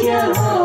yeah.